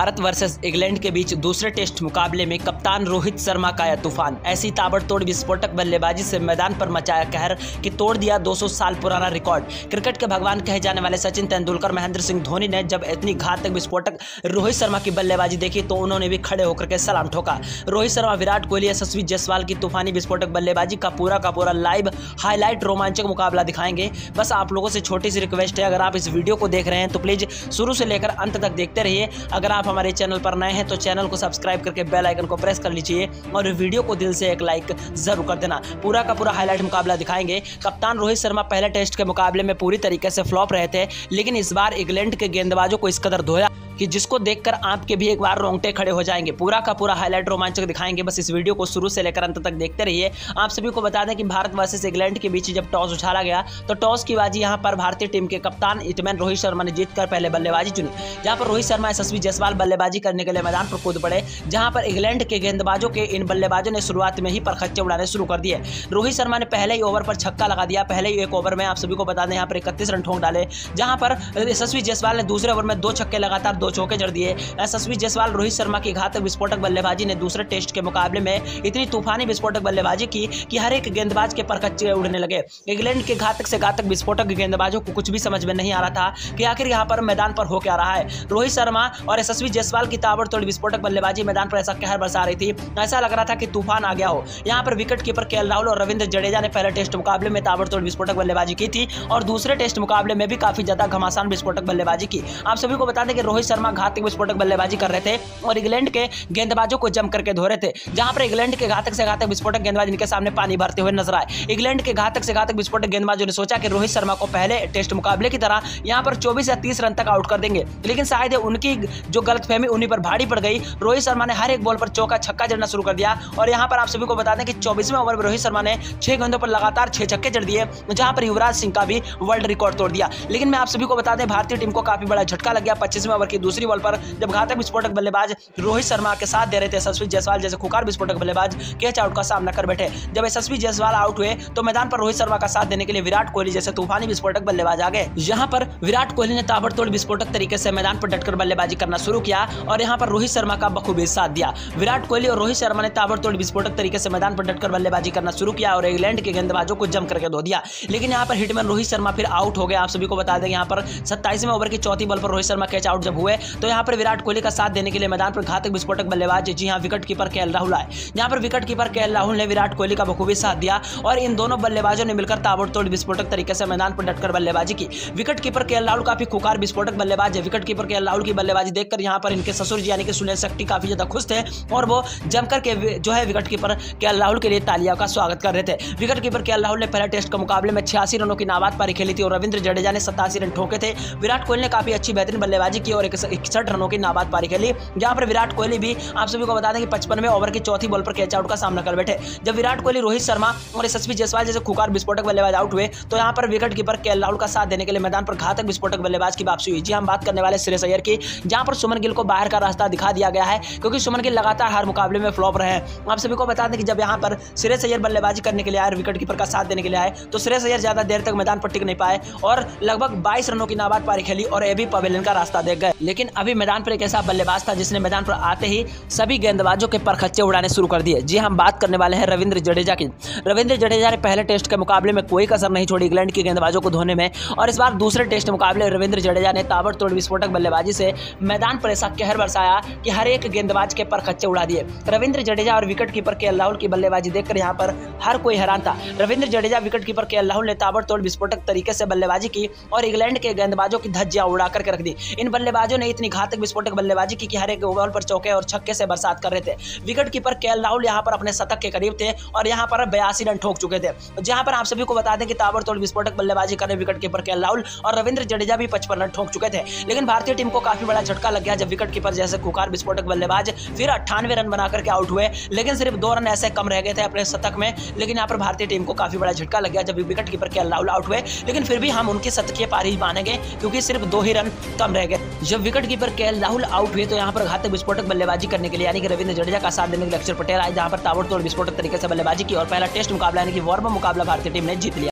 Bharat versus England के बीच दूसरे test मुकाबले में कप्तान रोहित शर्मा का आया तूफ़ान। ऐसी ताबड़तोड़ विस्फोटक बल्लेबाजी से मैदान पर मचाया कहर कि तोड़ दिया 200 साल पुराना रिकॉर्ड। क्रिकेट के भगवान कहे जाने वाले सचिन तेंदुलकर, महेंद्र सिंह धोनी ने जब इतनी घातक विस्फोटक रोहित शर्मा की बल्लेबाजी देखी तो उन्होंने भी खड़े होकर के सलाम ठोका। रोहित शर्मा, विराट कोहली, यशस्वी जायसवाल की तूफानी विस्फोटक बल्लेबाजी का पूरा का पूरा लाइव हाईलाइट रोमांचक मुकाबला दिखाएँगे। बस आप लोगों से छोटी सी रिक्वेस्ट है, अगर आप इस वीडियो को देख रहे हैं तो प्लीज़ शुरू से लेकर अंत तक देखते रहिए। अगर आप हमारे चैनल पर नए हैं तो चैनल को सब्सक्राइब करके बेल आइकन को प्रेस कर लीजिए और वीडियो को दिल से एक लाइक ज़रूर कर देना। पूरा का पूरा हाईलाइट मुकाबला दिखाएँगे। कप्तान रोहित शर्मा पहले टेस्ट के मुकाबले में पूरी तरीके से फ्लॉप रहे थे, लेकिन इस बार इंग्लैंड के गेंदबाजों को इस कदर धोया कि जिसको देखकर आपके भी एक बार रोंगटे खड़े हो जाएँगे। पूरा का पूरा हाईलाइट रोमांचक दिखाएँगे। बस इस वीडियो को शुरू से लेकर अंत तक देखते रहिए। आप सभी को बता दें कि भारत वर्सेस इंग्लैंड के बीच जब टॉस उछाला गया तो टॉस की बाजी यहाँ पर भारतीय टीम के कप्तान इतमैन रोहित शर्मा ने जीतकर पहले बल्लेबाजी चुनी। जहाँ पर रोहित शर्मा, यशस्वी जायसवाल बल्लेबाजी करने के लिए मैदान पर कूद पड़े, जहाँ पर इंग्लैंड के गेंदबाजों के इन बल्लेबाजों ने शुरुआत में ही परखच्चे उड़ाने शुरू कर दिए। रोहित शर्मा ने पहले ही ओवर पर छक्का लगा दिया। पहले ही एक ओवर में आप सभी को बता दें, यहाँ पर इकतीस रन ठोंक डाले। जहाँ पर यशस्वी जायसवाल ने दूसरे ओवर में दो छक्के लगातार, दो चौके जड़ दिए। यशस्वी जायसवाल, रोहित शर्मा की घातक विस्फोटक बल्लेबाजी ने दूसरे टेस्ट के मुकाबले में इतनी तूफानी विस्फोटक बल्लेबाजी की कि हर एक गेंदबाज के परकच्चे उड़ने लगे। इंग्लैंड के घातक से घातक विस्फोटक गेंदबाजों को कुछ भी समझ में नहीं आ रहा था कि आखिर यहाँ पर मैदान पर हो क्या रहा है। रोहित शर्मा और यशस्वी जायसवाल की ताबड़तोड़ विस्फोटक बल्लेबाजी मैदान पर ऐसा कहर बरसा रही थी। ऐसा लग रहा था कि तूफ़ान आ गया हो। यहाँ पर विकेट कीपर के राहुल और रविंद्र जडेजा ने पहले टेस्ट मुकाबले में ताबड़तोड़ विस्फोटक बल्लेबाजी की थी और दूसरे टेस्ट मुकाबले में भी काफ़ी ज़्यादा घमासान विस्फोटक बल्लेबाजी की। आप सभी को बता दें कि रोहित शर्मा घातक विस्फोटक बल्लेबाजी कर रहे थे और इंग्लैंड के गेंदबाजों को जम करके धो रहे थे। जहाँ पर इंग्लैंड के घातक से घातक विस्फोटक गेंदबाज इनके सामने पानी भरते हुए नज़र आए। इंग्लैंड के घातक से घातक विस्फोटक गेंदबाजों ने सोचा कि रोहित शर्मा को पहले टेस्ट मुकाबले की तरह यहाँ पर चौबीस या तीस रन तक आउट कर देंगे, लेकिन शायद उनकी जो गलतफहमी उन्हीं पर भारी पड़ गई। रोहित शर्मा ने हर एक बॉल पर चौका छक्का जड़ना शुरू कर दिया और यहाँ पर आप सभी को बता दें कि चौबीसवें ओवर में रोहित शर्मा ने छह गेंदों पर लगातार छह छक्के जड़ दिए, जहाँ पर युवराज सिंह का भी वर्ल्ड रिकॉर्ड तोड़ दिया। लेकिन मैं आप सभी को बता दें, भारतीय टीम को काफ़ी बड़ा झटका लग गया। पच्चीसवें ओवर की दूसरी बॉल पर जब घातक विस्फोटक बल्लेबाज रोहित शर्मा के साथ दे रहे थे यशस्वी जायसवाल, जैसे खुकार विस्फोटक बल्लेबाज कैच आउट का सामना कर बैठे। जब यशस्वी जायसवाल आउट हुए तो मैदान पर रोहित शर्मा का साथ देने के लिए विराट कोहली जैसे तूफानी विस्फोटक बल्लेबाज आ गए। यहाँ पर विराट कोहली ने ताबड़तोड़ विस्फोटक तरीके से मैदान पर डटकर बल्लेबाजी करना शुरू किया और यहाँ पर रोहित शर्मा का बखूबी साथ दिया। विराट कोहली और रोहित शर्मा ने ताबड़तोड़ विस्फोटक तरीके से मैदान पर डटकर बल्लेबाजी करना शुरू किया और इंग्लैंड के गेंदबाजों को जम करके धो दिया। लेकिन यहाँ पर हिटमैन रोहित शर्मा फिर आउट हो गए। आप सभी को बता दें यहाँ पर सत्ताईसवें ओवर की चौथी बॉल पर रोहित शर्मा कैच आउट जब हुए तो यहाँ पर विराट कोहली का साथ देने के लिए मैदान पर घातक विस्फोटक बल्लेबाज जी हाँ विकेट कीपर के राहुल आए। यहाँ पर विकेट कीपर के राहुल ने विराट कोहली का बखूबी साथ दिया और इन दोनों बल्लेबाजों ने मिलकर ताबड़तोड़ विस्फोटक तरीके से मैदान पर डटकर बल्लेबाजी की। विकेट कीपर के राहुल काफ़ी खुकार विस्फोटक बल्लेबाज है। विकेट कीपर के राहुल की बल्लेबाजी देखकर यहाँ पर इनके ससुर जी यानी कि सुनील शक्ति काफ़ी ज़्यादा खुश थे और वो जमकर के जो है विकेट कीपर के राहुल के लिए तालिया का स्वागत कर रहे थे। विकेट कीपर के राहुल ने पहले टेस्ट के मुकाबले में छियासी रनों की नाबाद पारी खेली थी और रविंद्र जडेजा ने सतासी रन ठोके थे। विराट कोहली ने काफ़ी अच्छी बेहतरीन बल्लेबाजी की और इकसठ रनों की नाबाद पारी खेली। जहाँ पर विराट कोहली भी आप सभी को बता दें कि पचपनवें ओवर की चौथी बॉल पर कैच आउट का सामना कर बैठे। जब विराट कोहली, रोहित शर्मा और यशस्वी जायसवाल जैसे खुकार विस्फोटक बल्लेबाज आउट हुए तो यहाँ पर विकेट कीपर के राहुल का साथ देने के लिए मैदान पर घातक विस्फोटक बल्लेबाज की वापसी हुई। जी हम बात करने वाले श्रेयस अय्यर की, जहाँ पर सुमन गिल को बाहर का रास्ता दिखा दिया गया है, क्योंकि सुमन गिल लगातार हर मुकाबले में फ्लॉप रहे हैं। आप सभी को बता दें कि जब यहाँ पर श्रेयस अय्यर बल्लेबाजी करने के लिए आए विकेट कीपर का साथ देने के लिए आए तो श्रेयस अय्यर ज़्यादा देर तक मैदान पर टिक नहीं पाए और लगभग बाईस रनों की नाबाद पारी खेली और एबी पवेलियन का रास्ता देख गए। लेकिन अभी मैदान पर एक ऐसा बल्लेबाज था जिसने मैदान पर आते ही सभी गेंदबाजों के परखच्चे उड़ाने शुरू कर दिए। जी हम बात करने वाले हैं रविंद्र जडेजा की। रविंद्र जडेजा ने पहले टेस्ट के मुकाबले में कोई कसर नहीं छोड़ी इंग्लैंड के गेंदबाजों को धोने में और इस बार दूसरे टेस्ट मुकाबले रविंद्र जडेजा ने ताबड़तोड़ विस्फोटक बल्लेबाजी से मैदान पर ऐसा कहर बरसाया कि हर एक गेंदबाज के परखच्चे उड़ा दिए। रविंद्र जडेजा और विकेट कीपर के राहुल की बल्लेबाजी देखकर यहाँ पर हर कोई हैरान था। रविंद्र जडेजा विकेट कीपर के राहुल ने ताबड़तोड़ विस्फोटक तरीके से बल्लेबाजी की और इंग्लैंड के गेंदबाजों की धज्जियाँ उड़ा करके रख दी। इन बल्लेबाजों ने इतनी घातक विस्फोटक बल्लेबाजी की कि हर एक बॉल पर चौके और छक्के से बरसात कर रहे थे। विकेट कीपर के राहुल यहाँ पर अपने शतक के करीब थे और यहाँ पर बयासी रन ठोक चुके थे। जहाँ पर आप सभी को बता दें कि ताबड़तोड़ विस्फोटक बल्लेबाजी कर रहे विकेट कीपर के राहुल और रविंद्र जडेजा भी पचपन रन ठोक चुके थे। लेकिन भारतीय टीम को काफ़ी बड़ा झटका लग गया जब विकेट कीपर जैसे कुकार विस्फोटक बल्लेबाज फिर अट्ठानवे रन बना करके आउट हुए। लेकिन सिर्फ़ दो रन ऐसे कम रह गए थे अपने शतक में। लेकिन यहाँ पर भारतीय टीम को काफ़ी बड़ा झटका लग गया जब विकेट कीपर के राहुल आउट हुए। लेकिन फिर भी हम उनके शतकीय पारी मानेंगे क्योंकि सिर्फ़ दो ही रन कम रह गए। जब विकेट कीपर के राहुल आउट हुए तो यहाँ पर घातक विस्फोटक बल्लेबाजी करने के लिए, यानी कि रविंद्र जडेजा का साथ देने के लिए अक्षर पटेल आए, जहाँ पर ताबड़तोड़ विस्फोटक तरीके से बल्लेबाजी की और पहला टेस्ट मुकाबला, यानी कि वार्म मुकाबला भारतीय टीम ने जीत लिया।